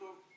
producto